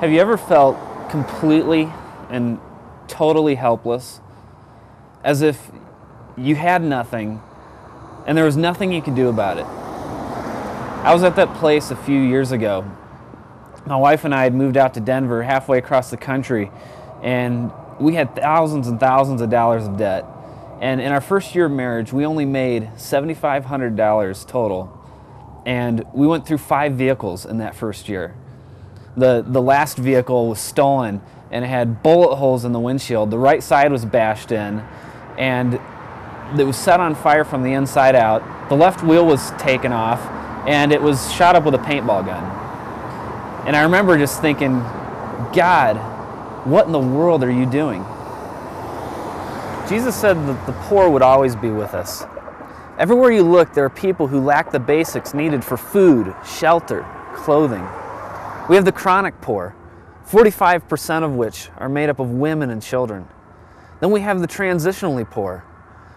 Have you ever felt completely and totally helpless? As if you had nothing and there was nothing you could do about it? I was at that place a few years ago. My wife and I had moved out to Denver halfway across the country and we had thousands and thousands of dollars of debt. And in our first year of marriage, we only made $7,500 total. And we went through five vehicles in that first year. The, the last vehicle was stolen and it had bullet holes in the windshield. The right side was bashed in and it was set on fire from the inside out. The left wheel was taken off and it was shot up with a paintball gun. And I remember just thinking, God, what in the world are you doing? Jesus said that the poor would always be with us. Everywhere you look, there are people who lack the basics needed for food, shelter, clothing. We have the chronic poor, 45% of which are made up of women and children. Then we have the transitionally poor,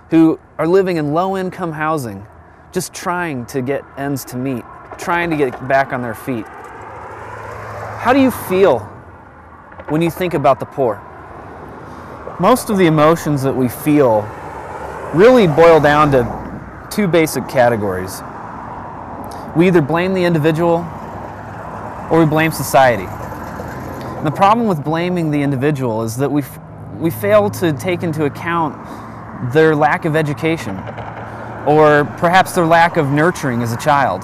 who are living in low income housing, just trying to get ends to meet, trying to get back on their feet. How do you feel when you think about the poor? Most of the emotions that we feel really boil down to two basic categories. We either blame the individual or we blame society. And the problem with blaming the individual is that we, we fail to take into account their lack of education or perhaps their lack of nurturing as a child.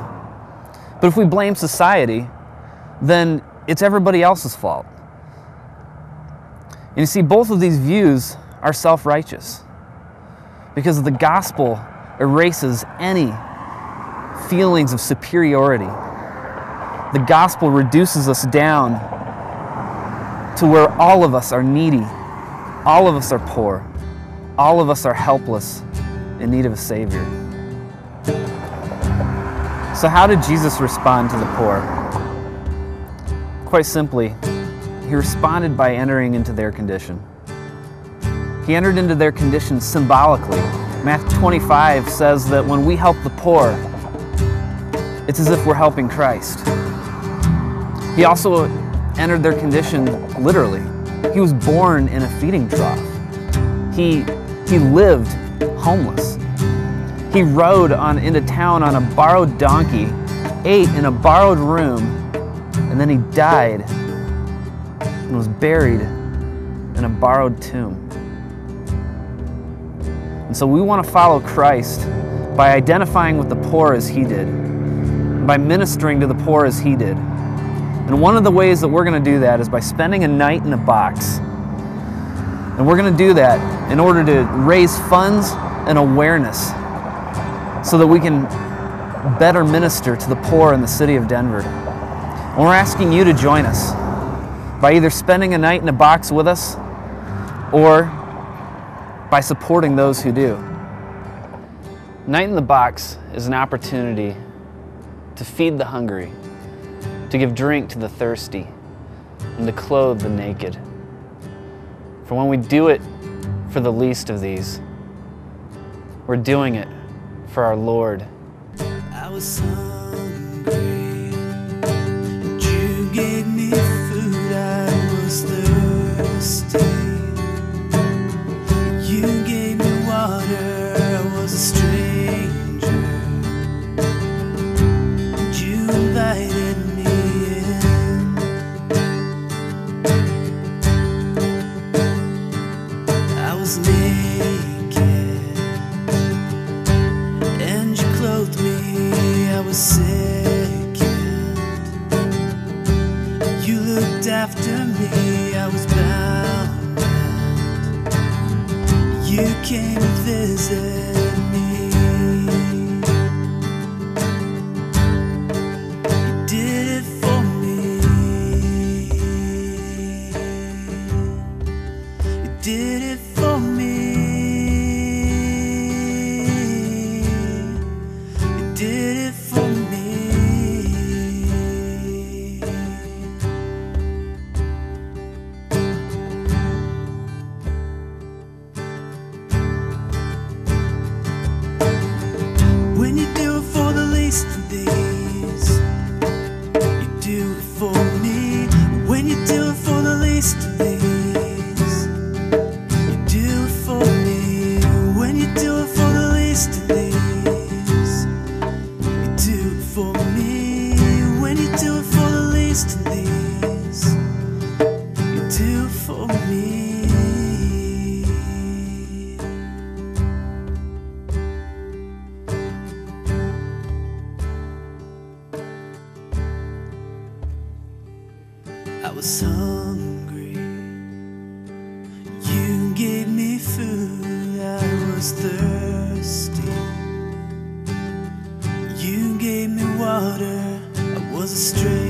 But if we blame society, then it's everybody else's fault. And you see, both of these views are self righteous because the gospel erases any feelings of superiority the gospel reduces us down to where all of us are needy, all of us are poor, all of us are helpless in need of a Savior. So, how did Jesus respond to the poor? Quite simply, he responded by entering into their condition. He entered into their condition symbolically. Matthew 25 says that when we help the poor, it's as if we're helping Christ. He also entered their condition literally. He was born in a feeding trough. He, he lived homeless. He rode on, into town on a borrowed donkey, ate in a borrowed room, and then he died and was buried in a borrowed tomb. And so we want to follow Christ by identifying with the poor as he did, by ministering to the poor as he did. And one of the ways that we're going to do that is by spending a night in a box. And we're going to do that in order to raise funds and awareness so that we can better minister to the poor in the city of Denver. And we're asking you to join us by either spending a night in a box with us or by supporting those who do. Night in the Box is an opportunity to feed the hungry to give drink to the thirsty, and to clothe the naked. For when we do it for the least of these, we're doing it for our Lord. You came to visit I was hungry. You gave me food. I was thirsty. You gave me water. I was a stranger.